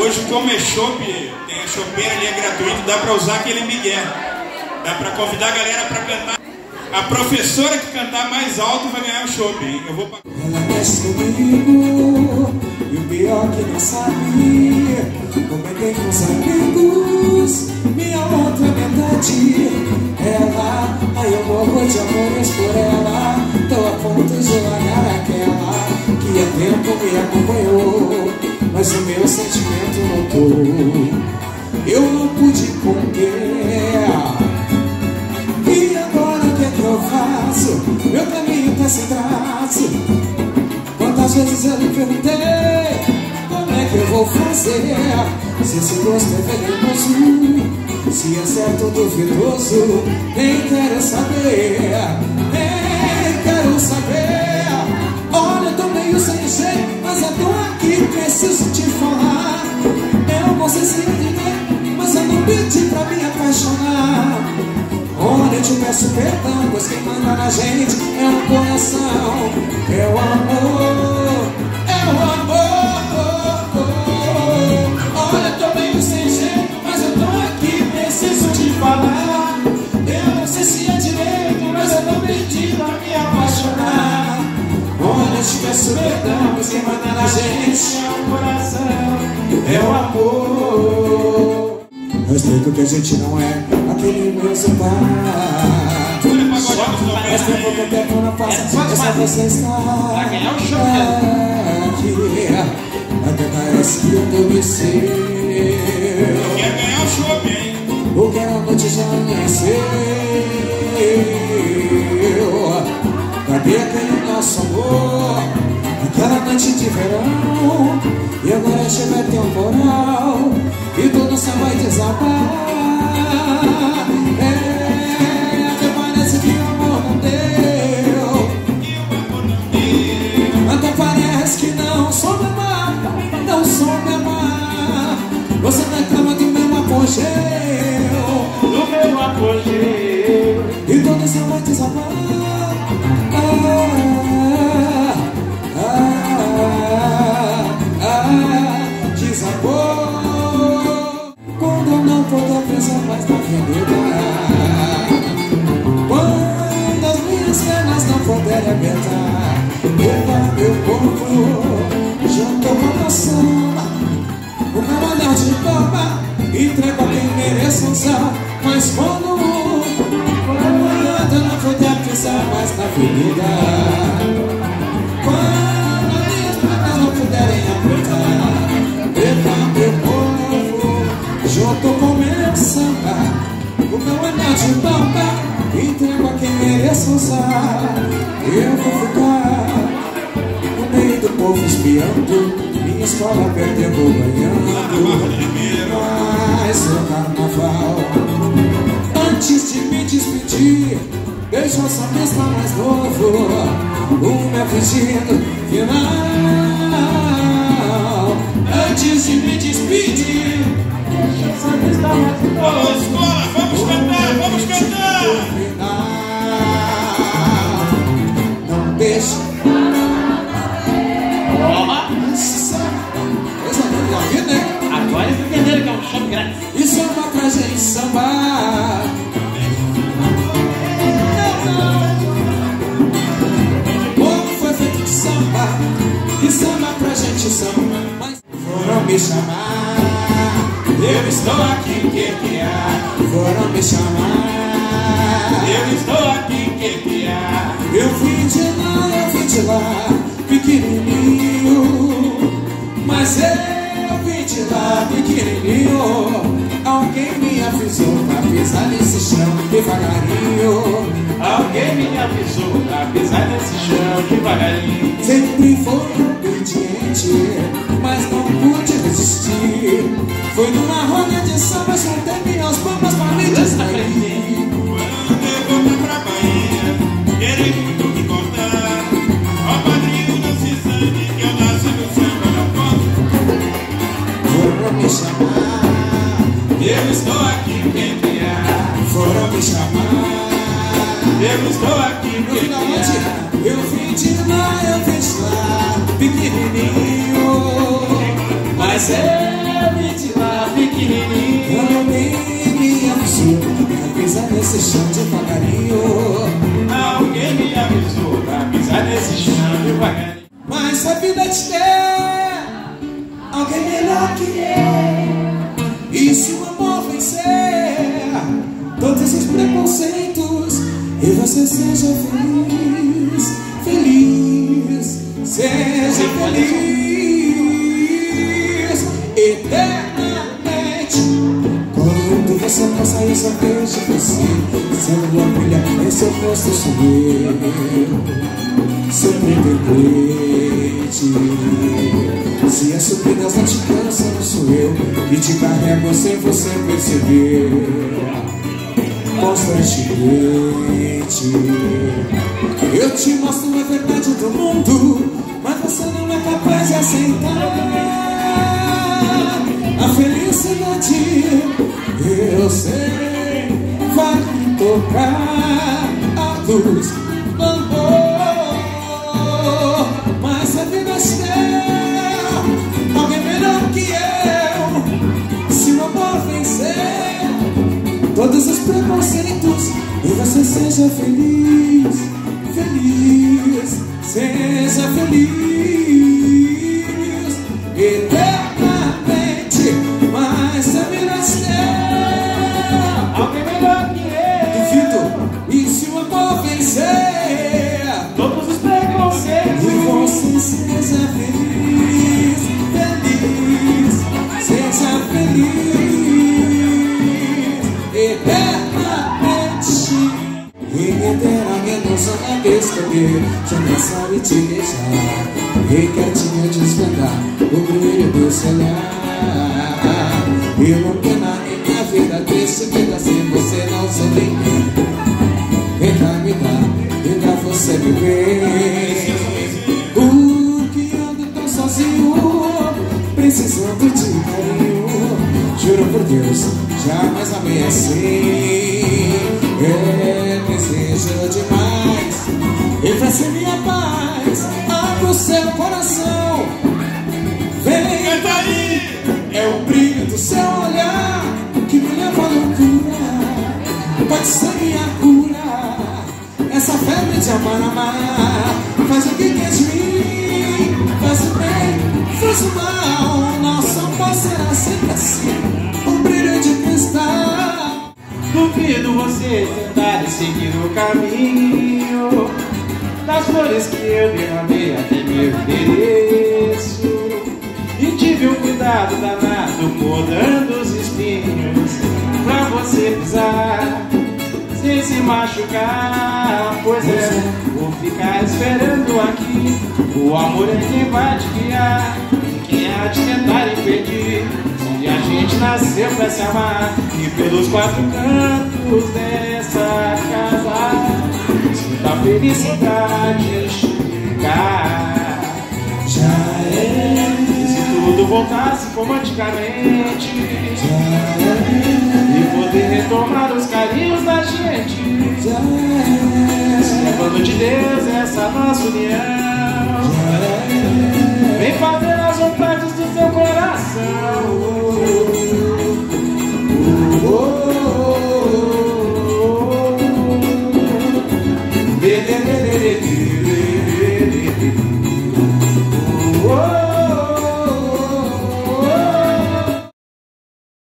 Hoje, como é chopp, tem a chopeira ali, é gratuito, dá pra usar aquele migué. Dá pra convidar a galera pra cantar. A professora que cantar mais alto vai ganhar o chopp, hein? Eu vou Ela mexe comigo E o pior que não sabia Comentei com os amigos Minha outra metade Ela, aí eu morro de amores Mas o meu sentimento tô. Eu não pude conter. E agora o que é que eu faço? Meu caminho tá sem traço. Quantas vezes eu lhe perguntei Como é que eu vou fazer? Se esse gosto é venenoso Se é certo ou duvidoso Nem quero saber. Nem quero saber. Olha, eu tô meio sem jeito Mas eu tô aqui, preciso pedi pra me apaixonar Olha, eu te peço perdão, pois quem manda na gente é o coração, é o amor, é o amor. Olha, eu tô meio sem jeito, mas eu tô aqui, preciso te falar. Eu não sei se é direito, mas eu não pedi pra me apaixonar. Olha, eu te peço perdão, pois quem manda na gente é o coração, é o amor. Respeito que a gente não é aquele mesmo bar tempo que o tempo não passa É só você estar o show, aqui Até parece que eu tô me Quer ganhar o chopp, hein? Porque a noite já amanheceu. Cadê aquele nosso amor? Aquela noite de verão E agora chega temporal E tudo só vai desabar. É, até parece que o amor não deu. Até parece que não soube amar Não soube amar Você reclama do meu apogeu. Do meu apogeu. E todo seu vai desabar não puder pensar mais na avenida Quando as minhas pernas não puderem aguentar Levar meu corpo. Junto com a samba meu anel de bomba entrego a quem mereça usar Mas quando Quando não puder pisar mais na avenida bomba entrego a quem mereça usar Eu vou ficar no meio do povo espiando Minha escola perdendo, ganhando Mas o carnaval. Antes de me despedir Beijo essa mesma mais novo. O meu pedido final. Antes de me despedir Beijo essa mesma mais novo. Escola, vamos cantar, Não deixe linda aqui, né? Agora eles entenderam que é um show grátis. E samba pra gente sambar O povo foi feito de samba E samba pra gente samba Mas foram me chamar Eu estou aqui, que? Foram me chamar Eu estou aqui, que? Eu vim de lá, eu vim de lá, pequenininho. Mas eu vim de lá, pequenininho. Alguém me avisou pra pisar nesse chão devagarinho. Alguém me avisou pra pisar nesse chão devagarinho. Sempre fui obediente, mas não pude resistir. Foi numa roda de samba, juntei minhas bombas pra me distrair. Quando eu voltar pra Bahia, terei muito que contar. Ó padrinho, não se zangue, que eu nasci no samba, não posso. Foram me chamar, Eu estou aqui, quem que há? foram me chamar. Eu estou aqui, No quem final que há? onde eu vim de lá, eu me lá pequenininho. Quando eu dei minha mochila Pisa nesse chão devagarinho. Alguém me avisou Pra pisar nesse chão devagarinho. Mas a vida te quer Alguém melhor que eu. E se o amor vencer Todos esses preconceitos E você seja feliz Feliz Seja feliz. Eternamente. Quando você passa eu só vejo você Seu lua brilha em seu rosto eu Seu pretendente Se as surpresas não te cansam, não sou eu Que te carrego sem você perceber. Constantemente Eu te mostro a verdade do mundo Mas você não é capaz de aceitar. a felicidade eu sei. Vai tocar a luz do amor. Mas a vida é alguém melhor que eu. Se o amor vencer todos os preconceitos e você seja feliz feliz. Seja feliz eternamente e eternamente não só na escolher já sabe te deixar e quietinho desvendar o brilho do seu olhar e não nada em minha vida triste vida sem você não sou ninguém Vem cá me dar, vem cá você me Juro por Deus, jamais amei assim É desejo demais E pra ser minha paz Abra o seu coração Vem é o brilho do seu olhar que me leva à loucura. Pode ser minha cura. Essa febre de amar, amar. Faz o que quer de mim. Faz o bem, faz o mal. Nosso amor será sempre assim. Um brilho de cristal. Duvido você tentar seguir o caminho Das flores que eu derramei até meu endereço E tive um cuidado danado podando os espinhos Pra você pisar sem se machucar Pois é, vou ficar esperando aqui O amor é quem vai te guiar De tentar impedir. Onde a gente nasceu pra se amar. E pelos quatro cantos dessa casa Sinta a felicidade chegar. Já é, E se tudo voltasse como antigamente E poder retomar os carinhos da gente já é, Levando de Deus essa nossa união. Já é. Vem fazer salvação.